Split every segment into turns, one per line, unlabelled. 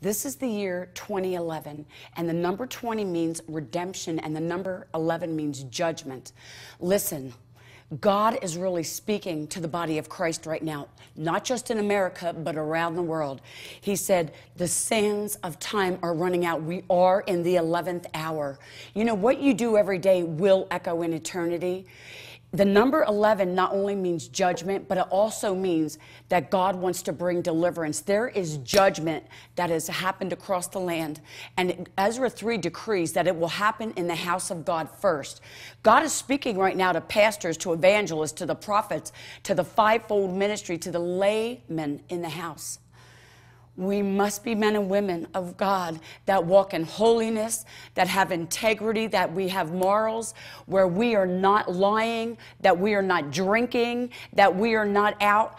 This is the year 2011, and the number 20 means redemption, and the number 11 means judgment. Listen, God is really speaking to the body of Christ right now, not just in America, but around the world. He said, The sands of time are running out. We are in the 11th hour. You know, what you do every day will echo in eternity. The number 11 not only means judgment, but it also means that God wants to bring deliverance. There is judgment that has happened across the land. And Ezra 3 decrees that it will happen in the house of God first. God is speaking right now to pastors, to evangelists, to the prophets, to the fivefold ministry, to the laymen in the house. We must be men and women of God that walk in holiness, that have integrity, that we have morals, where we are not lying, that we are not drinking, that we are not out.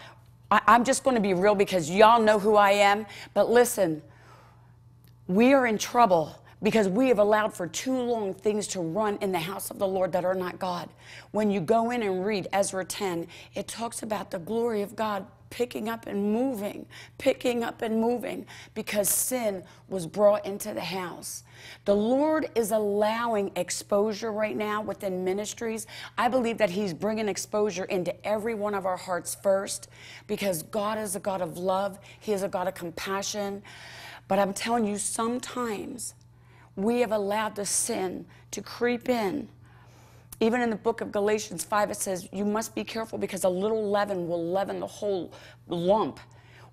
I, am just going to be real because y'all know who I am. But listen, we are in trouble because we have allowed for too long things to run in the house of the Lord that are not God. When you go in and read Ezra 10, it talks about the glory of God picking up and moving, picking up and moving because sin was brought into the house. The Lord is allowing exposure right now within ministries. I believe that He's bringing exposure into every one of our hearts first because God is a God of love, He is a God of compassion. But I'm telling you, sometimes we have allowed the sin to creep in even in the book of Galatians 5, it says, You must be careful because a little leaven will leaven the whole lump.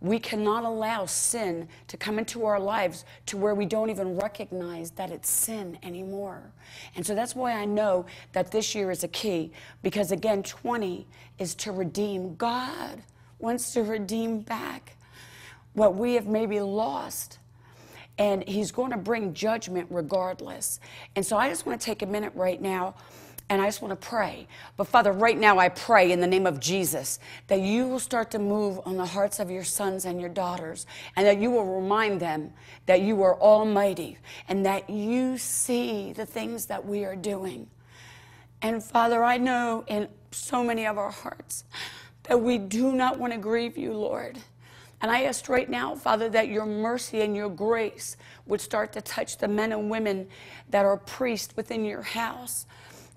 We cannot allow sin to come into our lives to where we don't even recognize that it's sin anymore. And so that's why I know that this year is a key because, again, 20 is to redeem. God wants to redeem back what we have maybe lost and he's going to bring judgment regardless. And so I just want to take a minute right now and I just want to pray. But Father, right now I pray in the name of Jesus that you will start to move on the hearts of your sons and your daughters, and that you will remind them that you are almighty and that you see the things that we are doing. And Father, I know in so many of our hearts that we do not want to grieve you, Lord. And I ask right now, Father, that your mercy and your grace would start to touch the men and women that are priests within your house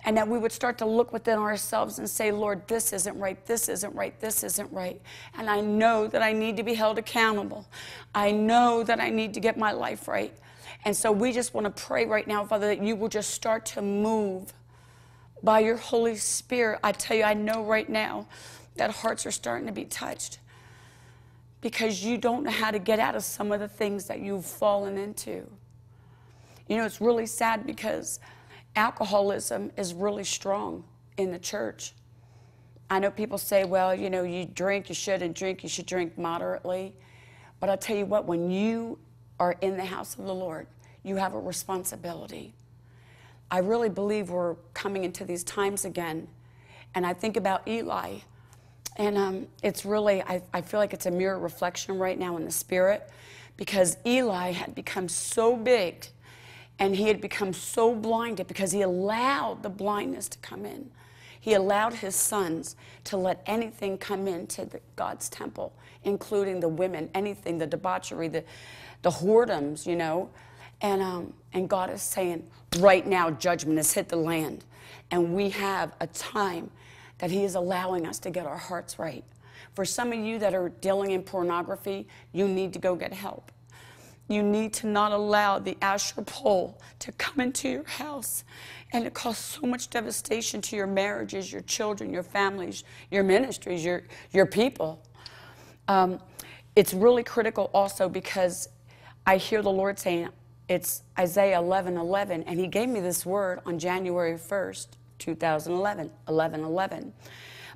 and that we would start to look within ourselves and say, Lord, this isn't right, this isn't right, this isn't right. And I know that I need to be held accountable. I know that I need to get my life right. And so we just want to pray right now, Father, that you will just start to move by your Holy Spirit. I tell you, I know right now that hearts are starting to be touched because you don't know how to get out of some of the things that you've fallen into. You know, it's really sad because alcoholism is really strong in the church. I know people say, well, you know, you drink, you shouldn't drink, you should drink moderately. But I'll tell you what, when you are in the house of the Lord, you have a responsibility. I really believe we're coming into these times again. And I think about Eli. And um, it's really, I, I feel like it's a mirror reflection right now in the spirit because Eli had become so big and he had become so blinded because he allowed the blindness to come in. He allowed his sons to let anything come into the, God's temple, including the women, anything, the debauchery, the, the whoredoms, you know. And, um, and God is saying, right now, judgment has hit the land. And we have a time that He is allowing us to get our hearts right. For some of you that are dealing in pornography, you need to go get help. You need to not allow the Asherah pole to come into your house and it cause so much devastation to your marriages, your children, your families, your ministries, your, your people. Um, it's really critical also because I hear the Lord saying, it's Isaiah 11 11, and He gave me this word on January 1st, 2011, 11 11.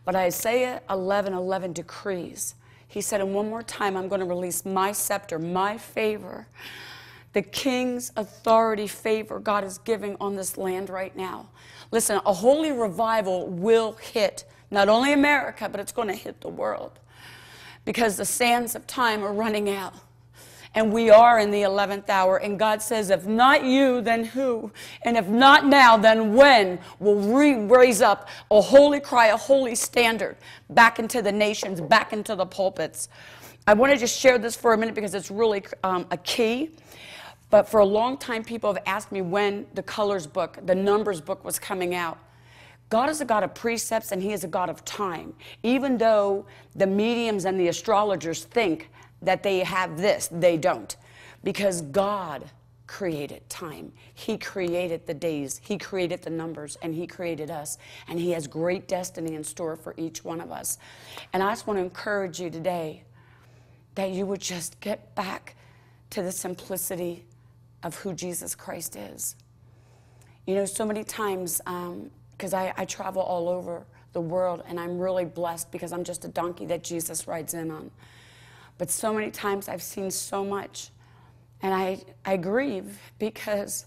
But Isaiah 11 11 decrees he said, and one more time, I'm going to release my scepter, my favor, the king's authority favor God is giving on this land right now. Listen, a holy revival will hit not only America, but it's going to hit the world because the sands of time are running out and we are in the 11th hour. And God says, if not you, then who? And if not now, then when will we raise up a holy cry, a holy standard back into the nations, back into the pulpits? I want to just share this for a minute because it's really um, a key. But for a long time, people have asked me when the colors book, the numbers book was coming out. God is a God of precepts and He is a God of time. Even though the mediums and the astrologers think that they have this, they don't. Because God created time. He created the days, He created the numbers, and He created us. And He has great destiny in store for each one of us. And I just want to encourage you today that you would just get back to the simplicity of who Jesus Christ is. You know, so many times, because um, I, I travel all over the world and I'm really blessed because I'm just a donkey that Jesus rides in on. But so many times I've seen so much and I, I grieve because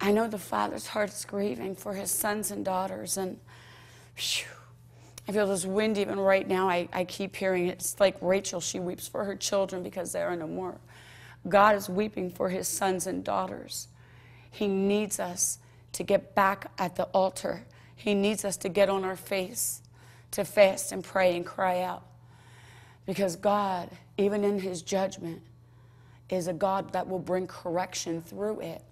I know the Father's heart is grieving for his sons and daughters. And whew, I feel this wind even right now. I, I keep hearing it. It's like Rachel, she weeps for her children because they are no more. God is weeping for his sons and daughters. He needs us to get back at the altar. He needs us to get on our face, to fast and pray and cry out. Because God, even in his judgment, is a God that will bring correction through it.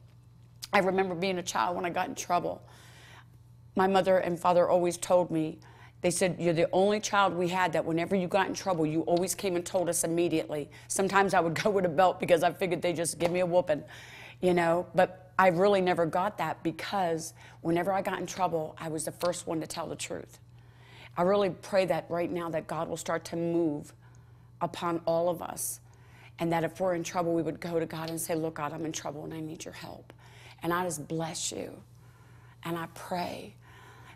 I remember being a child when I got in trouble. My mother and father always told me, they said, You're the only child we had that whenever you got in trouble, you always came and told us immediately. Sometimes I would go with a belt because I figured they'd just give me a whooping, you know. But I really never got that because whenever I got in trouble, I was the first one to tell the truth. I really pray that right now that God will start to move upon all of us and that if we're in trouble, we would go to God and say, Look, God, I'm in trouble and I need your help. And I just bless you. And I pray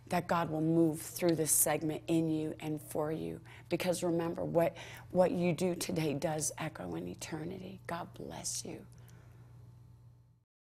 that God will move through this segment in you and for you. Because remember, what, what you do today does echo in eternity. God bless you.